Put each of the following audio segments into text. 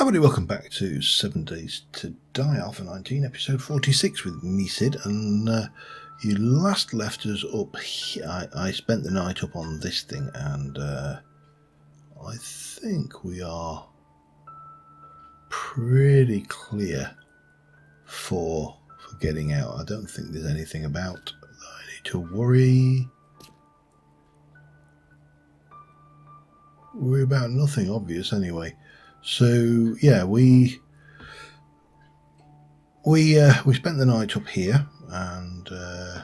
Everybody, welcome back to Seven Days to Die, Alpha 19, episode 46 with me, Cid. And uh, you last left us up here. I, I spent the night up on this thing, and uh, I think we are pretty clear for, for getting out. I don't think there's anything about that I need to worry. Worry about nothing obvious anyway. So yeah, we we uh, we spent the night up here and uh,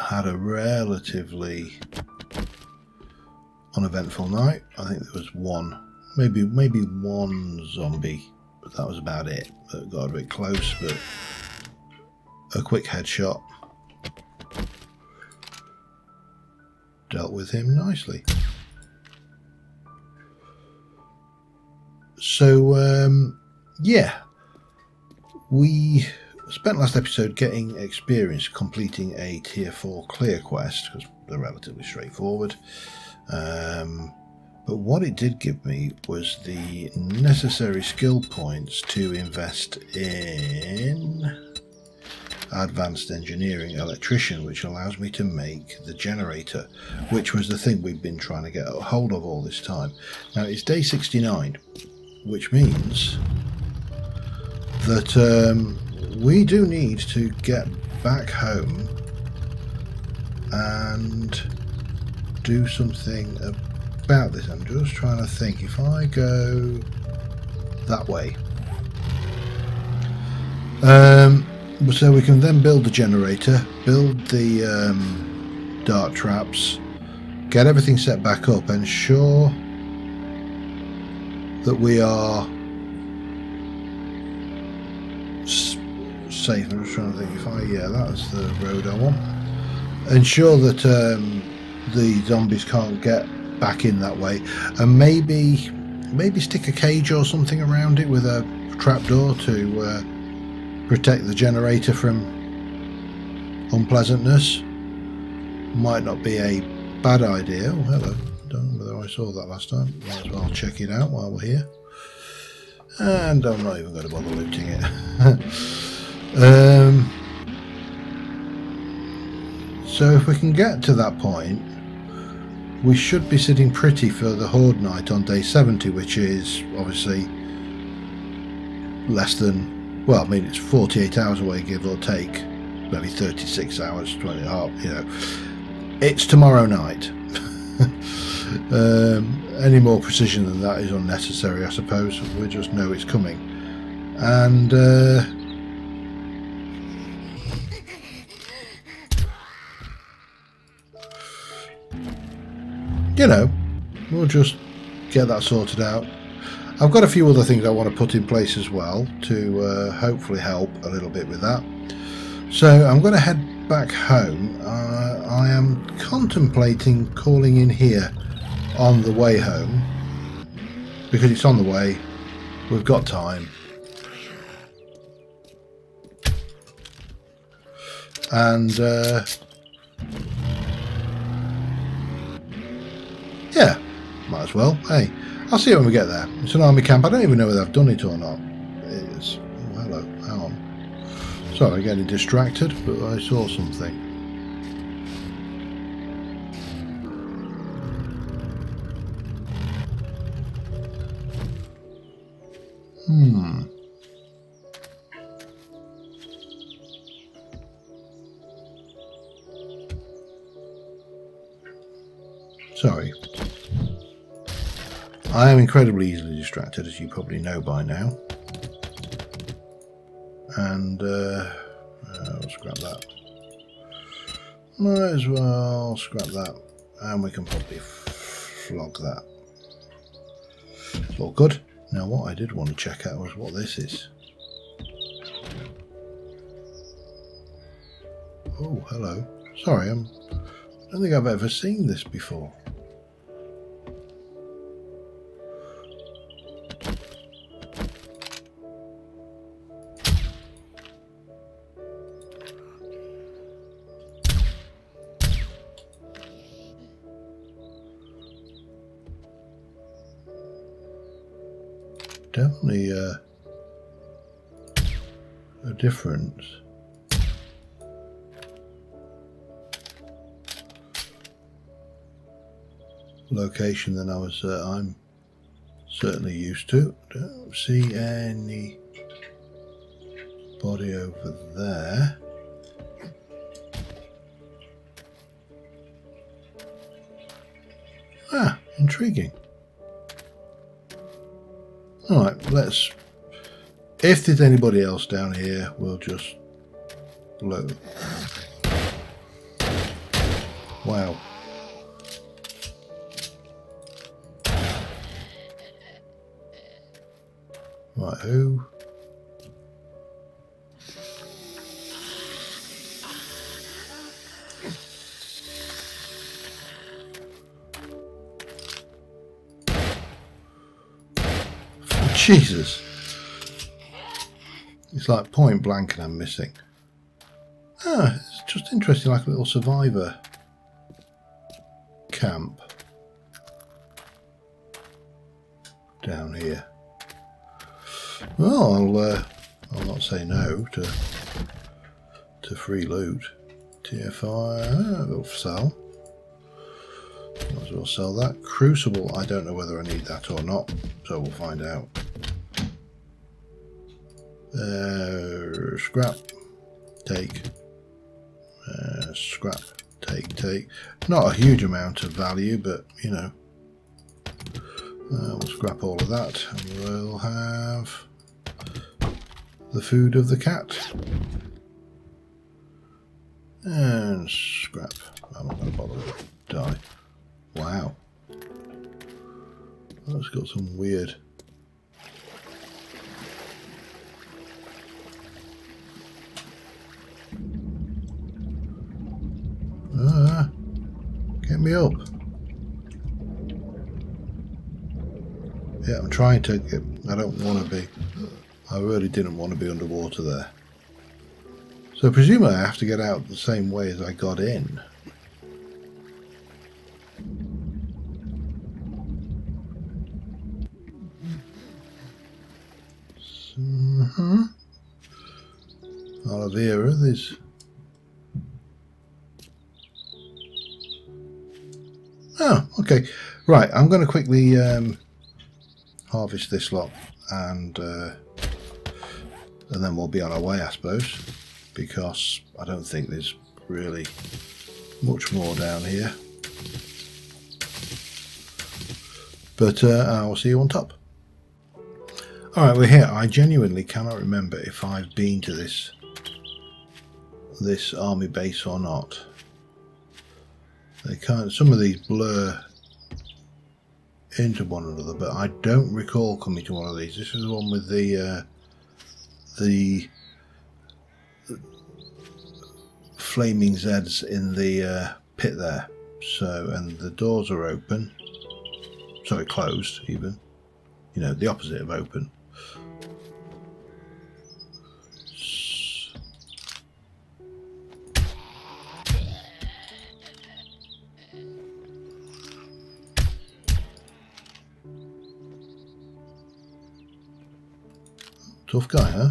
had a relatively uneventful night. I think there was one, maybe maybe one zombie, but that was about it. That got a bit close, but a quick headshot dealt with him nicely. So, um, yeah, we spent last episode getting experience completing a tier 4 clear quest because they're relatively straightforward. Um, but what it did give me was the necessary skill points to invest in advanced engineering electrician, which allows me to make the generator, which was the thing we've been trying to get a hold of all this time. Now it's day 69 which means that um, we do need to get back home and do something about this. I'm just trying to think. If I go that way, um, so we can then build the generator, build the um, dart traps, get everything set back up, and sure that we are safe. I'm just trying to think if I, yeah, that's the road I want. Ensure that um, the zombies can't get back in that way, and maybe, maybe stick a cage or something around it with a trapdoor to uh, protect the generator from unpleasantness. Might not be a bad idea. Oh, hello. I saw that last time. Might as well check it out while we're here. And I'm not even going to bother looting it. um, so if we can get to that point, we should be sitting pretty for the Horde night on day 70, which is obviously less than, well, I mean, it's 48 hours away, give or take. Maybe 36 hours, 20 half, you know. It's tomorrow night. Um, any more precision than that is unnecessary, I suppose. We just know it's coming. And, uh, you know, we'll just get that sorted out. I've got a few other things I want to put in place as well to uh, hopefully help a little bit with that. So I'm going to head back home. Uh, I am contemplating calling in here on the way home because it's on the way. We've got time. And uh, yeah, might as well. Hey, I'll see you when we get there. It's an army camp. I don't even know whether I've done it or not. It is. Oh, hello. Hang on. Sorry, getting distracted, but I saw something. Hmm. Sorry. I am incredibly easily distracted, as you probably know by now. And, uh, uh, will scrap that. Might as well scrap that. And we can probably flog that. It's all good. Now what I did want to check out was what this is. Oh, hello. Sorry, I'm, I don't think I've ever seen this before. A difference. Location than I was. Uh, I'm certainly used to. Don't see any body over there. Ah, intriguing. Alright, let's... If there's anybody else down here, we'll just load. Wow. Right, who? Jesus. Like point blank and I'm missing. Ah, it's just interesting, like a little survivor camp down here. Well, I'll, uh, I'll not say no to to free loot. TFI, will sell. Might as well sell that. Crucible, I don't know whether I need that or not, so we'll find out. Uh, scrap, take, uh, scrap, take, take. Not a huge amount of value, but you know, uh, we'll scrap all of that and we'll have the food of the cat. And scrap. I'm not going to bother with it. Die. Wow. That's got some weird Ah, get me up. Yeah, I'm trying to get, I don't want to be. I really didn't want to be underwater there. So presumably I have to get out the same way as I got in. Mm -hmm. There's Oh, okay. Right, I'm going to quickly um, harvest this lot and uh, and then we'll be on our way, I suppose, because I don't think there's really much more down here. But uh, I'll see you on top. Alright, we're here. I genuinely cannot remember if I've been to this this army base or not. They kind some of these blur into one another, but I don't recall coming to one of these. This is the one with the uh, the flaming Zeds in the uh, pit there. So, and the doors are open. Sorry, closed even. You know, the opposite of open. Tough guy, huh?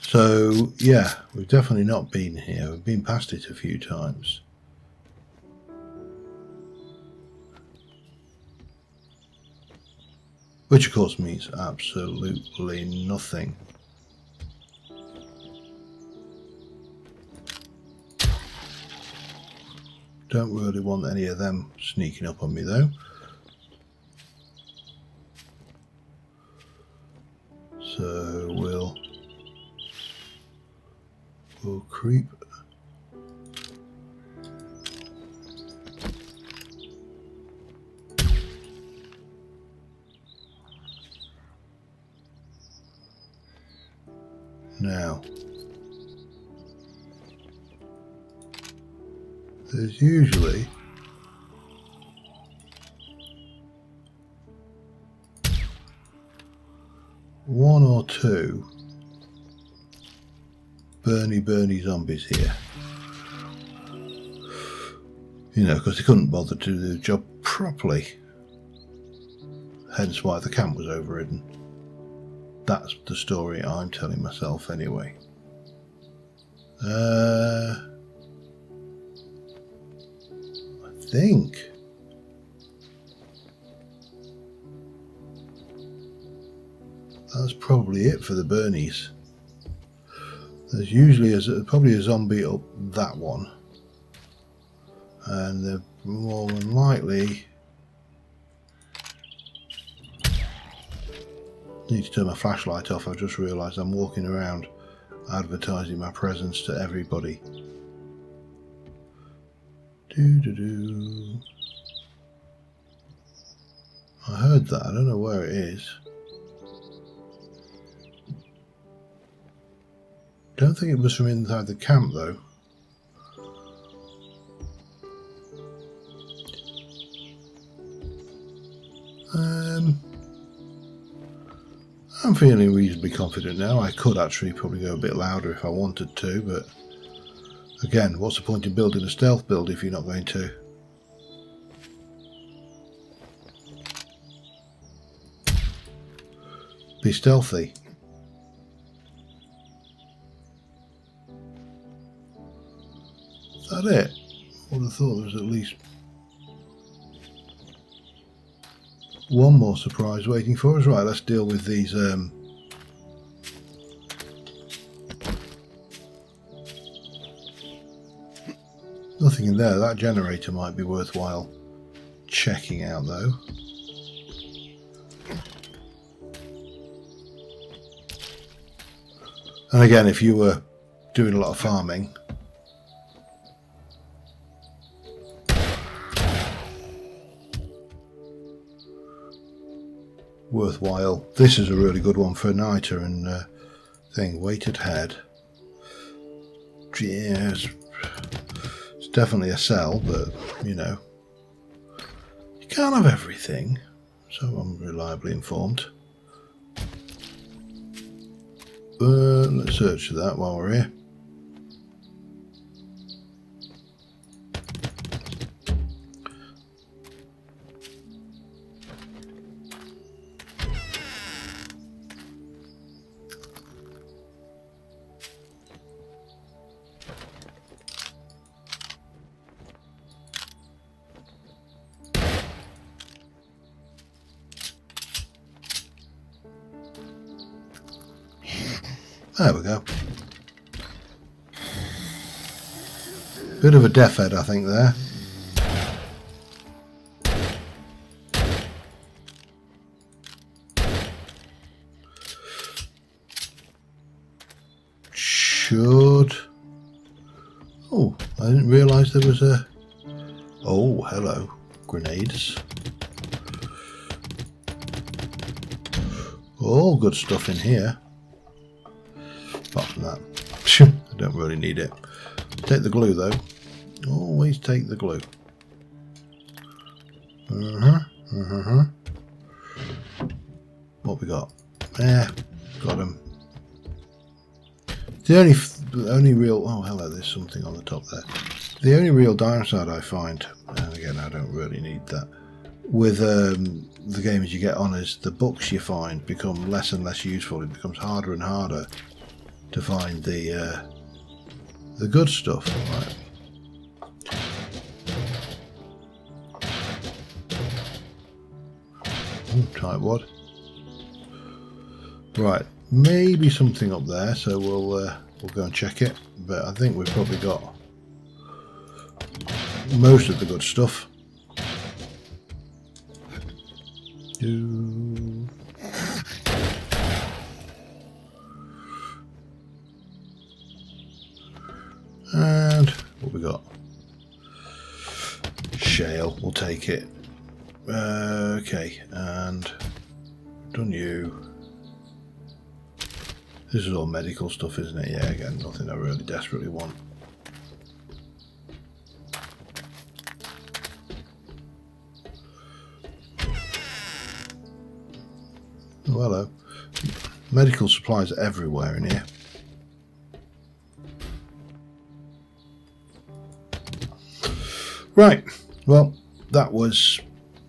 So, yeah, we've definitely not been here. We've been past it a few times. Which of course means absolutely nothing. Don't really want any of them sneaking up on me though. So we'll we'll creep now. There's usually one or two Bernie Bernie zombies here. You know, because they couldn't bother to do the job properly. Hence why the camp was overridden. That's the story I'm telling myself anyway. Uh, I think. That's probably it for the Bernies. There's usually a, probably a zombie up that one. And they're more than likely need to turn my flashlight off. I've just realised I'm walking around advertising my presence to everybody. Do do do. I heard that. I don't know where it is. Don't think it was from inside the camp though. I'm feeling reasonably confident now. I could actually probably go a bit louder if I wanted to, but again, what's the point in building a stealth build if you're not going to? Be stealthy. Is that it? I would have thought there was at least one more surprise waiting for us. Right, let's deal with these. Um, nothing in there. That generator might be worthwhile checking out though. And again, if you were doing a lot of farming, worthwhile. This is a really good one for NITR and uh, thing. Weighted head. Yes, it's definitely a sell, but you know, you can't have everything. So I'm reliably informed. But let's search for that while we're here. Bit of a death head, I think, there. Should... Oh, I didn't realise there was a... Oh, hello. Grenades. All good stuff in here apart from that. I don't really need it. Take the glue though. Always take the glue. Uh-huh. Uh-huh. What we got? Yeah, got him. The only, the only real, oh hello, there's something on the top there. The only real downside I find, and again I don't really need that, with um, the games you get on is the books you find become less and less useful. It becomes harder and harder to find the uh, the good stuff. Right. Tight wad. Right, maybe something up there, so we'll uh, we'll go and check it. But I think we've probably got most of the good stuff. And what we got? Shale, we'll take it. Uh, okay, and done you. This is all medical stuff, isn't it? Yeah, again, nothing I really desperately want. Oh, hello. Medical supplies everywhere in here. Right, well, that was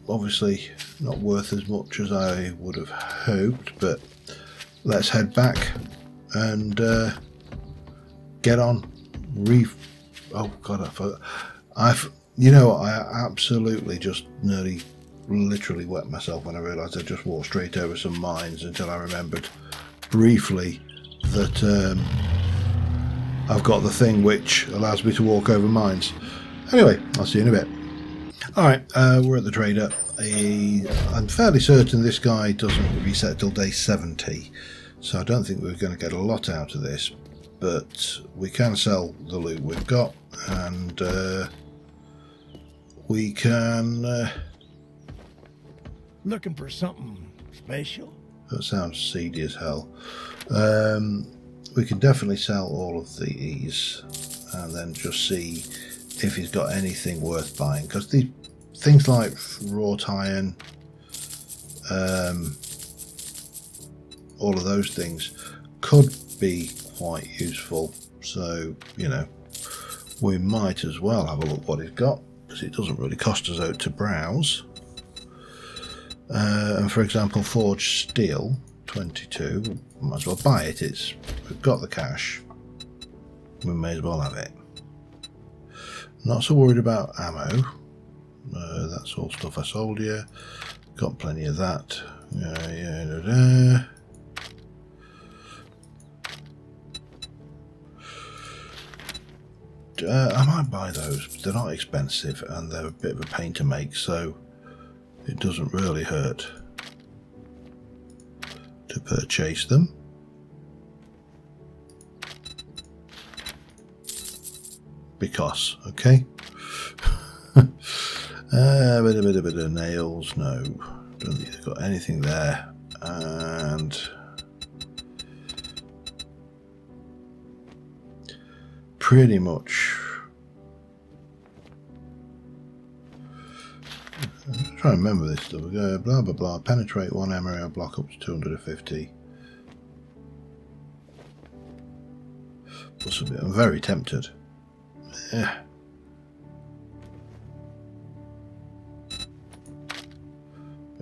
obviously not worth as much as I would have hoped, but let's head back and uh, get on. Reef. Oh God, I forgot. I've. You know, I absolutely just nearly, literally wet myself when I realised I just walked straight over some mines until I remembered briefly that um, I've got the thing which allows me to walk over mines. Anyway, I'll see you in a bit. Alright, uh, we're at the trader. I'm fairly certain this guy doesn't reset till day 70, so I don't think we're going to get a lot out of this, but we can sell the loot we've got, and uh, we can... Uh, Looking for something special? That sounds seedy as hell. Um, we can definitely sell all of these and then just see if he's got anything worth buying because these things like wrought iron um, all of those things could be quite useful. So you know we might as well have a look what he's got because it doesn't really cost us out to browse. Uh, and for example forged steel 22 might as well buy it. It's we've got the cash. We may as well have it not so worried about ammo. Uh, that's all stuff I sold you. Got plenty of that. Yeah, yeah, da, da. Uh, I might buy those. They're not expensive and they're a bit of a pain to make, so it doesn't really hurt to purchase them. Because, okay? uh, bit, a bit, a bit of nails, no. Don't think I've got anything there. And pretty much I'm trying to remember this stuff. Go blah blah blah. Penetrate one area block up to 250. Possibly, I'm very tempted.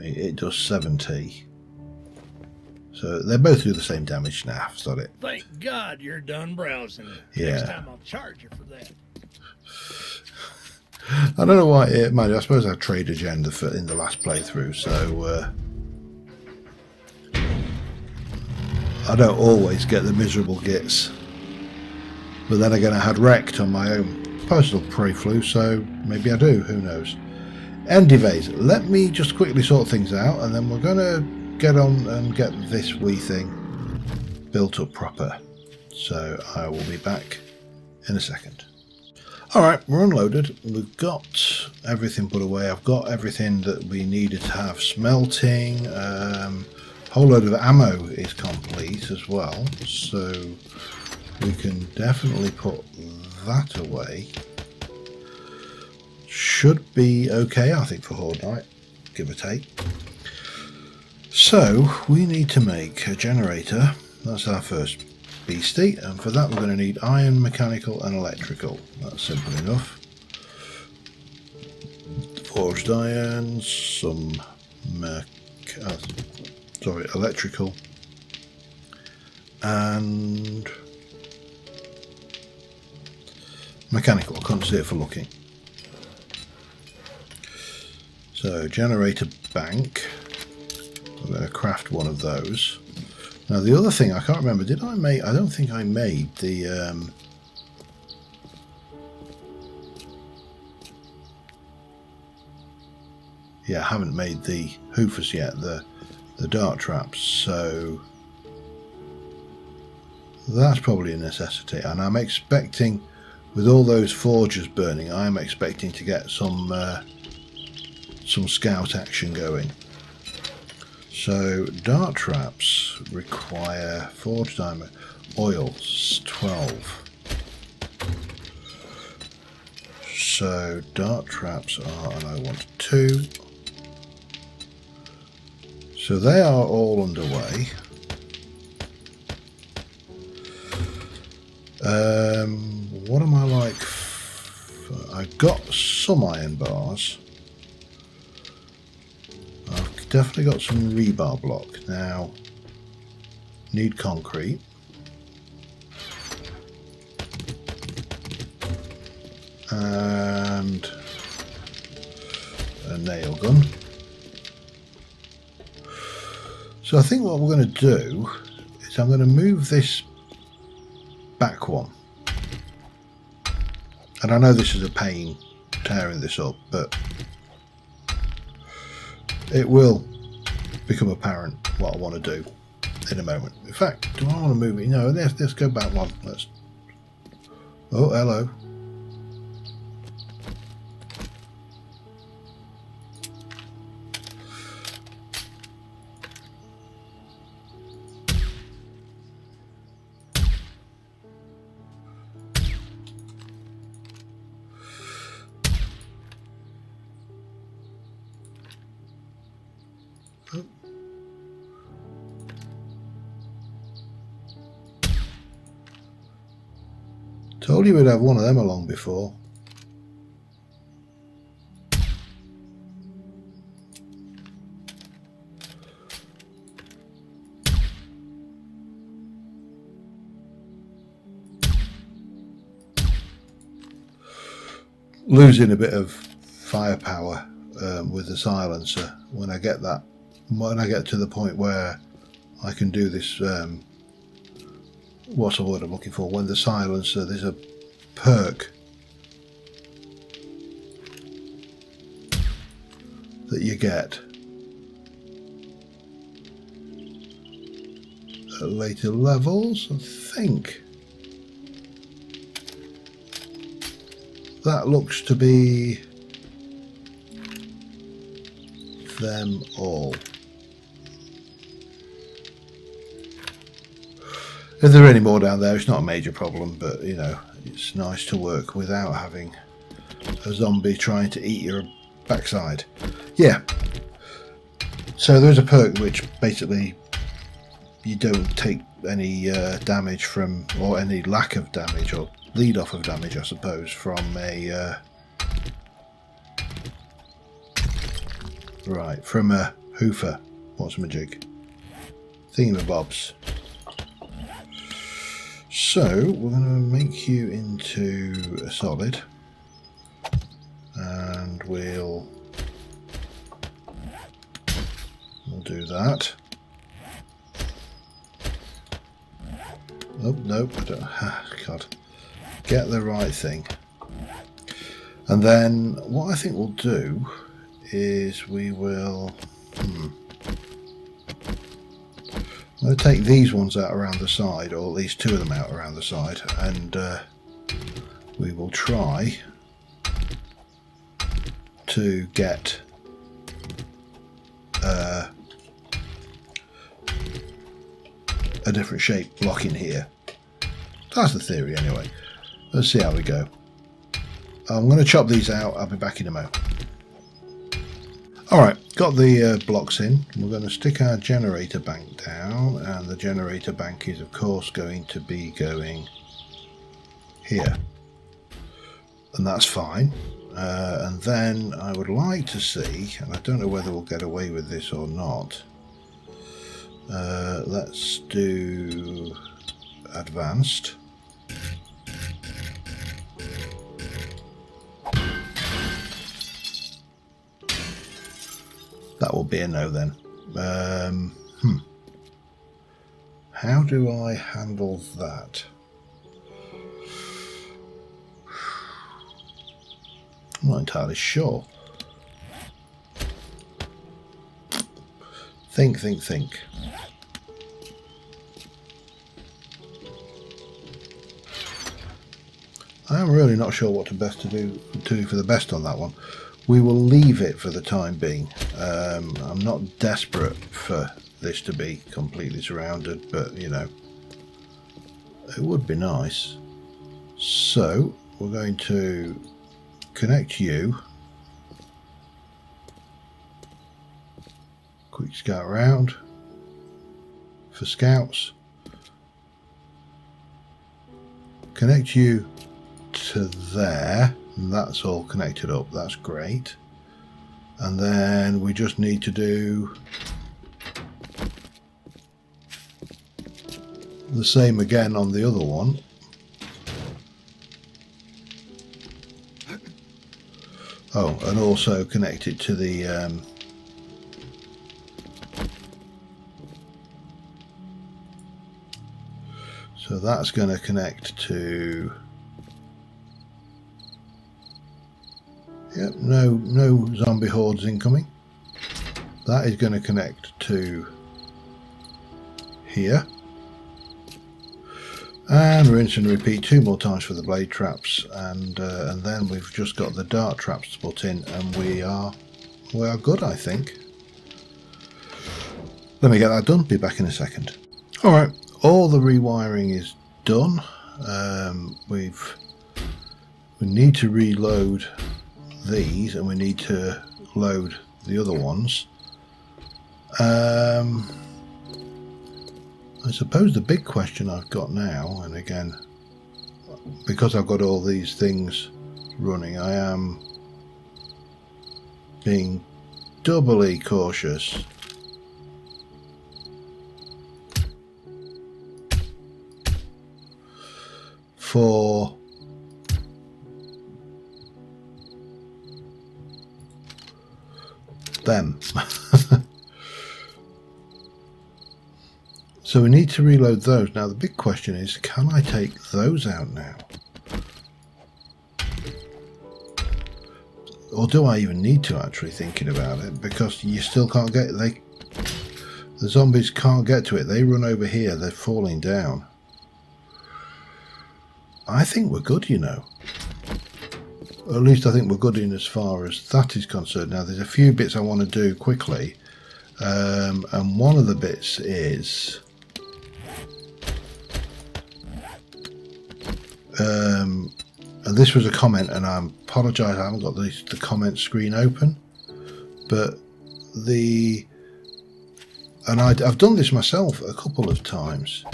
It does 70. So they both do the same damage now. Got it. Thank God you're done browsing. Yeah. Next time I'll charge you for that. I don't know why it might. I suppose I Trader Jen for in the last playthrough, so uh, I don't always get the miserable gits. But then again, I had Rekt on my own personal pre-flu, so maybe I do, who knows. Anyways, let me just quickly sort things out, and then we're going to get on and get this wee thing built up proper. So I will be back in a second. Alright, we're unloaded. We've got everything put away. I've got everything that we needed to have smelting. Um, whole load of ammo is complete as well. So we can definitely put that away. Should be okay, I think, for Horde Night, give or take. So, we need to make a generator. That's our first beastie, and for that we're going to need iron, mechanical and electrical. That's simple enough. Forged iron, some mech uh, sorry, electrical, and Mechanical, I can't see it for looking. So, generator bank. I'm going to craft one of those. Now, the other thing, I can't remember, did I make, I don't think I made the, um, yeah, I haven't made the hoofers yet, the, the dart traps, so that's probably a necessity, and I'm expecting with all those forges burning, I'm expecting to get some uh, some scout action going. So dart traps require forge diamond oils 12. So dart traps are, and I want two. So they are all underway. Um, what am I like? I've got some iron bars. I've definitely got some rebar block. Now, need concrete. And a nail gun. So I think what we're going to do is I'm going to move this back one. And I know this is a pain tearing this up, but it will become apparent what I want to do in a moment. In fact, do I want to move it? No, let's, let's go back one. Let's. Oh, hello. Told you we'd have one of them along before. Losing a bit of firepower um, with the silencer when I get that when I get to the point where I can do this um, what's the word I'm looking for? When the silencer, there's a perk that you get at later levels. I think that looks to be them all. If there are any more down there, it's not a major problem, but you know, it's nice to work without having a zombie trying to eat your backside. Yeah. So there's a perk which basically you don't take any uh, damage from, or any lack of damage, or lead off of damage, I suppose, from a. Uh, right, from a hoofer. What's my jig? Thingamabobs. So we're going to make you into a solid and we'll we'll do that. Oh no, I don't ah, God. Get the right thing. And then what I think we'll do is we will hmm, I'm going to take these ones out around the side, or at least two of them out around the side, and uh, we will try to get uh, a different shape block in here. That's the theory anyway. Let's see how we go. I'm going to chop these out. I'll be back in a moment. Alright, got the uh, blocks in. We're going to stick our generator bank down and the generator bank is of course going to be going here. And that's fine. Uh, and then I would like to see, and I don't know whether we'll get away with this or not. Uh, let's do advanced. That will be a no then. Um, hmm. How do I handle that? I'm not entirely sure. Think, think, think. I am really not sure what to best to do to do for the best on that one we will leave it for the time being. Um, I'm not desperate for this to be completely surrounded, but you know, it would be nice. So we're going to connect you. Quick scout round for scouts. Connect you to there. That's all connected up. That's great. And then we just need to do the same again on the other one. Oh, and also connect it to the um, so that's going to connect to Yep, no no zombie hordes incoming. That is going to connect to here. And rinse and repeat two more times for the blade traps, and uh, and then we've just got the dart traps to put in, and we are we are good, I think. Let me get that done. Be back in a second. All right, all the rewiring is done. Um, we've we need to reload these, and we need to load the other ones. Um, I suppose the big question I've got now, and again, because I've got all these things running, I am being doubly cautious. For them. So we need to reload those. Now the big question is, can I take those out now? Or do I even need to actually thinking about it? Because you still can't get they the zombies can't get to it. They run over here, they're falling down. I think we're good, you know. At least I think we're good in as far as that is concerned. Now there's a few bits I want to do quickly. Um, and one of the bits is um, and this was a comment, and I apologise, I haven't got the, the comment screen open, but the and i have done this myself a couple of times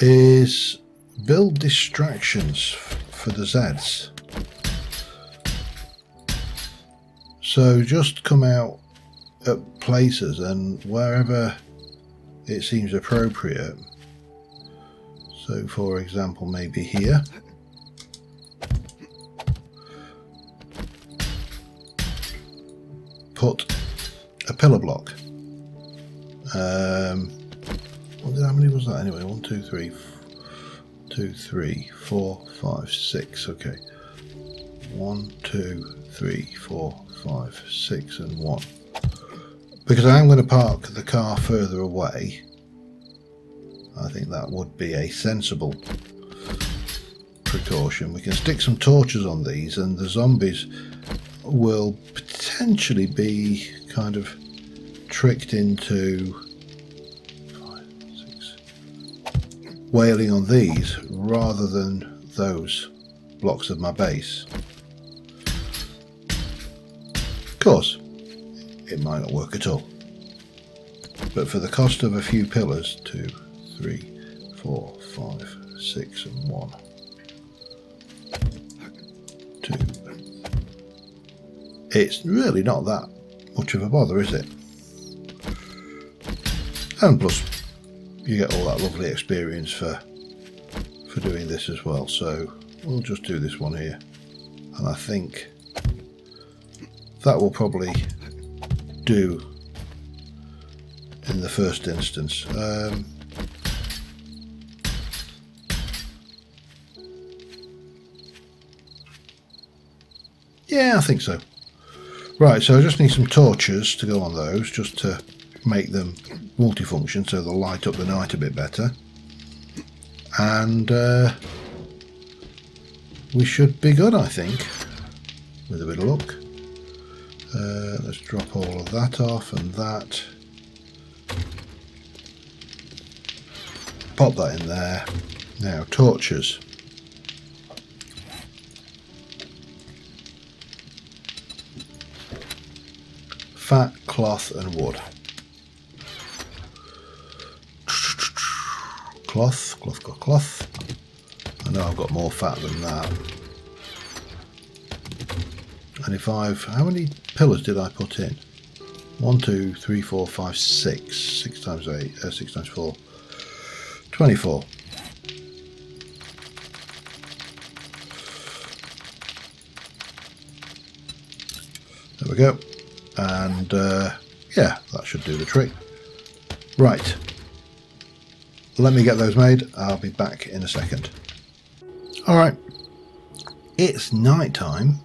is build distractions for the Zeds. So just come out at places and wherever it seems appropriate so for example, maybe here. Put a pillar block. Um, how many was that anyway? One, two, three, two, three, four, five, six. Okay. One, two, three, four, five, six, and one. Because I am going to park the car further away I think that would be a sensible precaution. We can stick some torches on these and the zombies will potentially be kind of tricked into wailing on these rather than those blocks of my base. Of course, it might not work at all. But for the cost of a few pillars, to three, four, five, six, and one. Two. It's really not that much of a bother, is it? And plus, you get all that lovely experience for for doing this as well. So we'll just do this one here, and I think that will probably do in the first instance. Um, Yeah, I think so. Right, so I just need some torches to go on those, just to make them multifunction so they'll light up the night a bit better. And uh, we should be good, I think, with a bit of luck. Uh, let's drop all of that off and that. Pop that in there. Now, torches. fat, cloth and wood. Cloth, cloth, cloth, cloth. I know I've got more fat than that. And if I've, how many pillars did I put in? One, two, three, four, five, six. Six times eight, uh, six times four. 24. There we go. And uh, yeah, that should do the trick. Right. Let me get those made. I'll be back in a second. Alright. It's night time.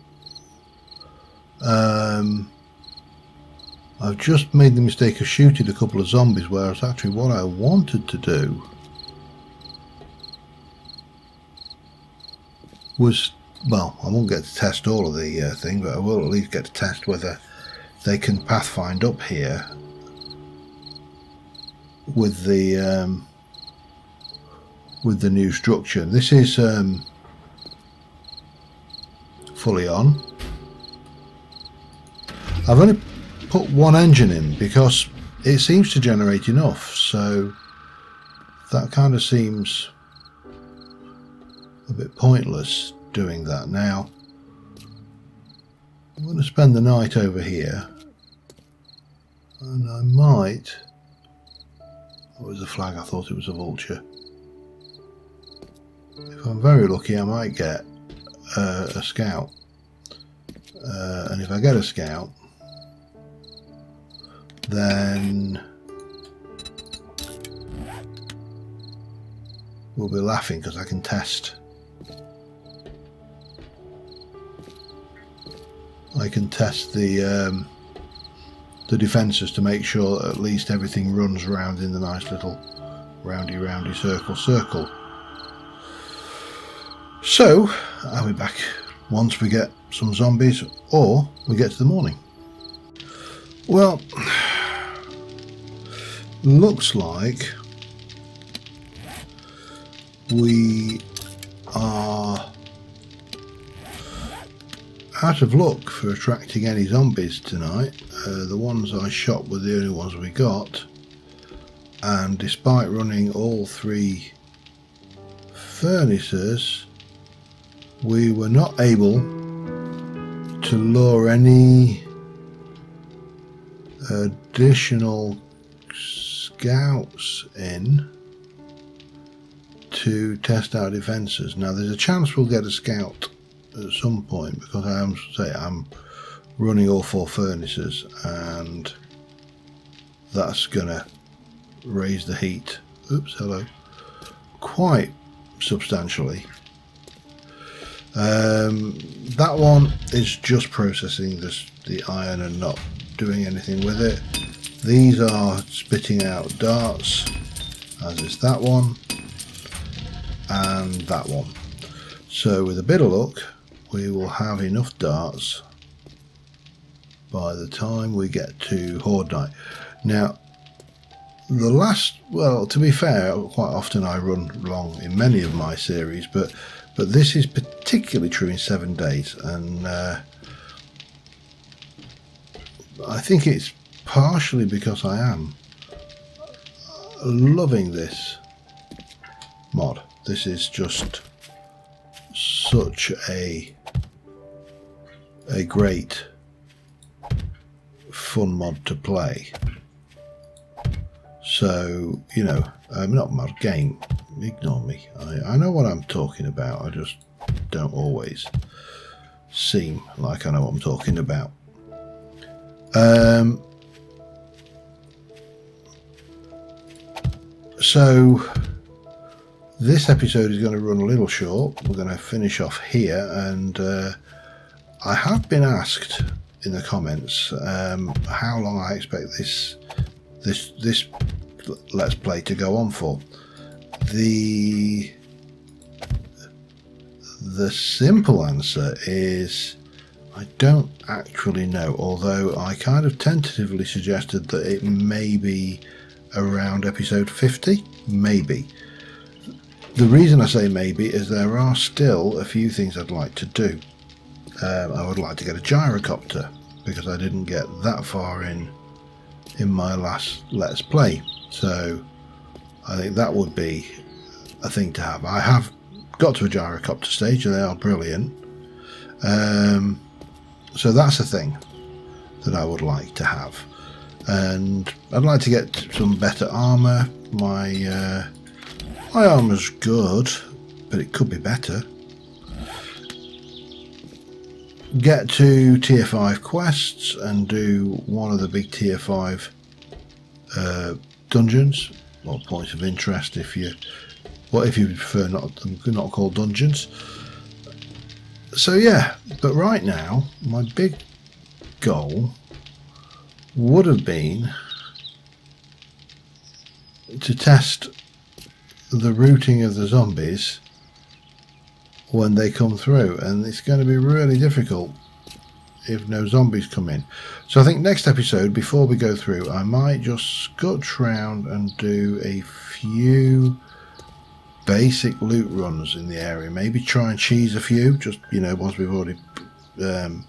Um, I've just made the mistake of shooting a couple of zombies, whereas actually what I wanted to do was, well, I won't get to test all of the uh, thing, but I will at least get to test whether they can pathfind up here with the um, with the new structure. This is um, fully on. I've only put one engine in because it seems to generate enough, so that kind of seems a bit pointless doing that now. I'm going to spend the night over here and I might what was a flag? I thought it was a vulture. If I'm very lucky I might get uh, a scout uh, and if I get a scout then we'll be laughing because I can test. I can test the um, the defences to make sure that at least everything runs round in the nice little roundy roundy circle circle. So I'll be back once we get some zombies or we get to the morning. Well, looks like we are out of luck for attracting any zombies tonight. Uh, the ones I shot were the only ones we got. And despite running all three furnaces, we were not able to lure any additional scouts in to test our defences. Now, there's a chance we'll get a scout at some point because I am say I'm running all four furnaces and that's gonna raise the heat. Oops, hello. Quite substantially. Um, that one is just processing this the iron and not doing anything with it. These are spitting out darts, as is that one, and that one. So with a bit of luck, we will have enough darts by the time we get to Horde Night. Now, the last, well, to be fair, quite often I run long in many of my series, but but this is particularly true in seven days, and uh, I think it's partially because I am loving this mod. This is just such a a great fun mod to play. So, you know, I'm not mod game. Ignore me. I, I know what I'm talking about. I just don't always seem like I know what I'm talking about. Um, so this episode is going to run a little short. We're going to finish off here, and uh, I have been asked in the comments um, how long I expect this this this let's play to go on for. The the simple answer is I don't actually know, although I kind of tentatively suggested that it may be around episode 50, maybe. The reason I say maybe is there are still a few things I'd like to do. Um, I would like to get a gyrocopter because I didn't get that far in in my last Let's Play. So I think that would be a thing to have. I have got to a gyrocopter stage and they are brilliant. Um, so that's a thing that I would like to have. And I'd like to get some better armor. My uh, my armor's good, but it could be better. Get to tier 5 quests and do one of the big tier 5 uh, dungeons or points of interest if you what if you prefer not not called dungeons so yeah but right now my big goal would have been to test the routing of the zombies when they come through and it's going to be really difficult if no zombies come in. So I think next episode before we go through I might just scutch round and do a few basic loot runs in the area maybe try and cheese a few just you know ones we've already um,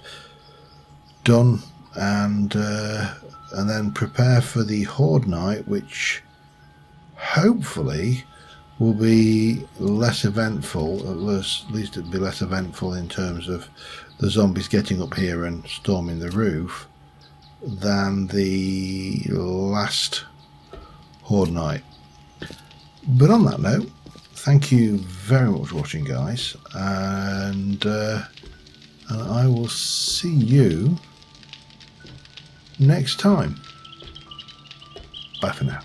done and uh, and then prepare for the horde night which hopefully will be less eventful. At least, at least it'll be less eventful in terms of the zombies getting up here and storming the roof than the last Horde Night. But on that note, thank you very much for watching, guys, and, uh, and I will see you next time. Bye for now.